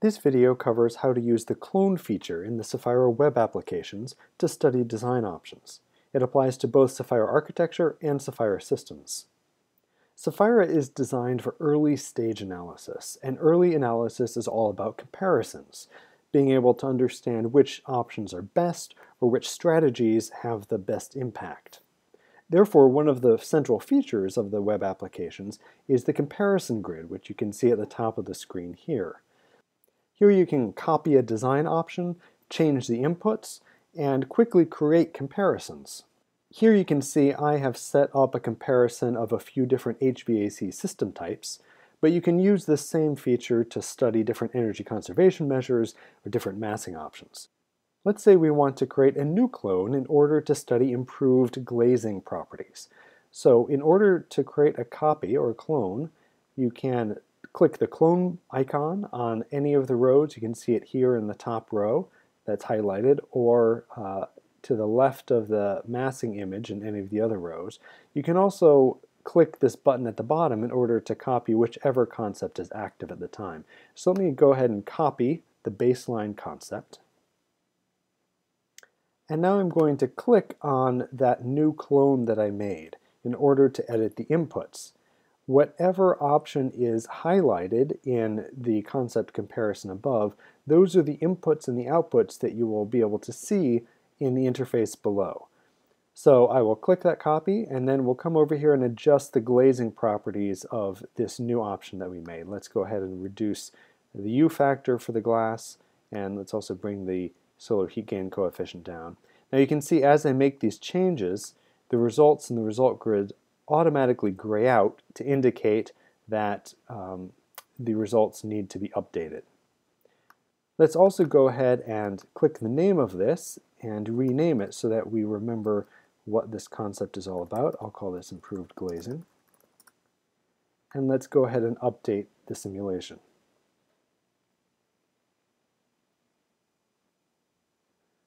This video covers how to use the clone feature in the Sefaira web applications to study design options. It applies to both Sefaira architecture and Sefaira systems. Sefaira is designed for early stage analysis, and early analysis is all about comparisons, being able to understand which options are best or which strategies have the best impact. Therefore, one of the central features of the web applications is the comparison grid, which you can see at the top of the screen here. Here you can copy a design option, change the inputs, and quickly create comparisons. Here you can see I have set up a comparison of a few different HVAC system types, but you can use this same feature to study different energy conservation measures or different massing options. Let's say we want to create a new clone in order to study improved glazing properties. So in order to create a copy or a clone, you can click the clone icon on any of the rows. You can see it here in the top row that's highlighted, or uh, to the left of the massing image in any of the other rows. You can also click this button at the bottom in order to copy whichever concept is active at the time. So let me go ahead and copy the baseline concept. And now I'm going to click on that new clone that I made in order to edit the inputs whatever option is highlighted in the concept comparison above, those are the inputs and the outputs that you will be able to see in the interface below. So I will click that copy and then we'll come over here and adjust the glazing properties of this new option that we made. Let's go ahead and reduce the U factor for the glass and let's also bring the solar heat gain coefficient down. Now you can see as I make these changes, the results in the result grid automatically gray out to indicate that um, the results need to be updated. Let's also go ahead and click the name of this and rename it so that we remember what this concept is all about. I'll call this improved glazing. And let's go ahead and update the simulation.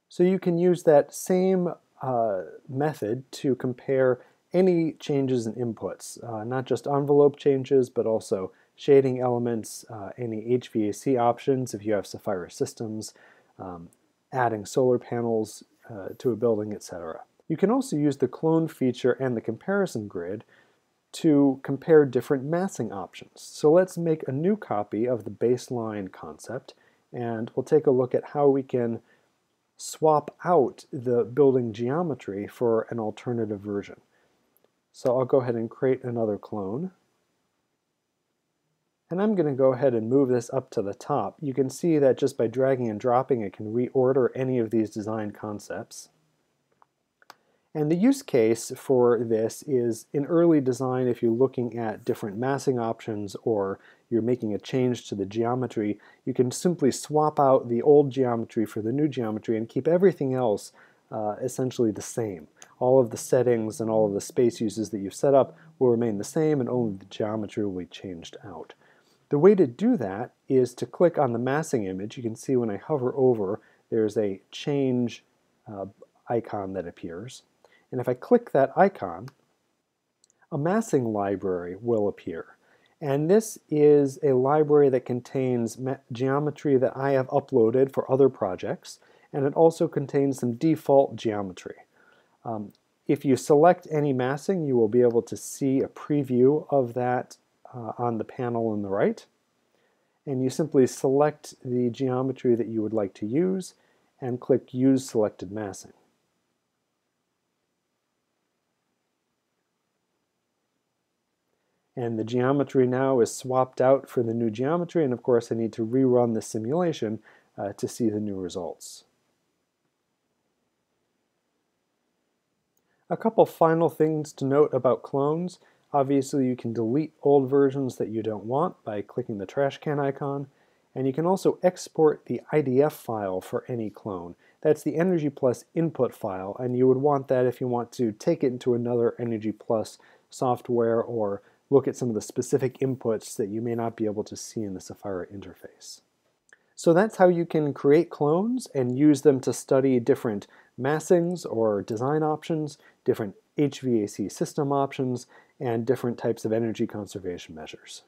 So you can use that same uh, method to compare any changes in inputs, uh, not just envelope changes, but also shading elements, uh, any HVAC options if you have Sefaira systems, um, adding solar panels uh, to a building, etc. You can also use the clone feature and the comparison grid to compare different massing options. So let's make a new copy of the baseline concept and we'll take a look at how we can swap out the building geometry for an alternative version. So I'll go ahead and create another clone. And I'm going to go ahead and move this up to the top. You can see that just by dragging and dropping it can reorder any of these design concepts. And the use case for this is in early design if you're looking at different massing options or you're making a change to the geometry, you can simply swap out the old geometry for the new geometry and keep everything else uh, essentially the same. All of the settings and all of the space uses that you've set up will remain the same and only the geometry will be changed out. The way to do that is to click on the massing image. You can see when I hover over there's a change uh, icon that appears. And if I click that icon, a massing library will appear. And this is a library that contains geometry that I have uploaded for other projects and it also contains some default geometry. Um, if you select any massing, you will be able to see a preview of that uh, on the panel on the right. And you simply select the geometry that you would like to use and click Use Selected Massing. And the geometry now is swapped out for the new geometry, and of course I need to rerun the simulation uh, to see the new results. A couple final things to note about clones. Obviously you can delete old versions that you don't want by clicking the trash can icon, and you can also export the IDF file for any clone. That's the Energy Plus input file, and you would want that if you want to take it into another Energy Plus software or look at some of the specific inputs that you may not be able to see in the Sefaira interface. So that's how you can create clones and use them to study different massings or design options, different HVAC system options, and different types of energy conservation measures.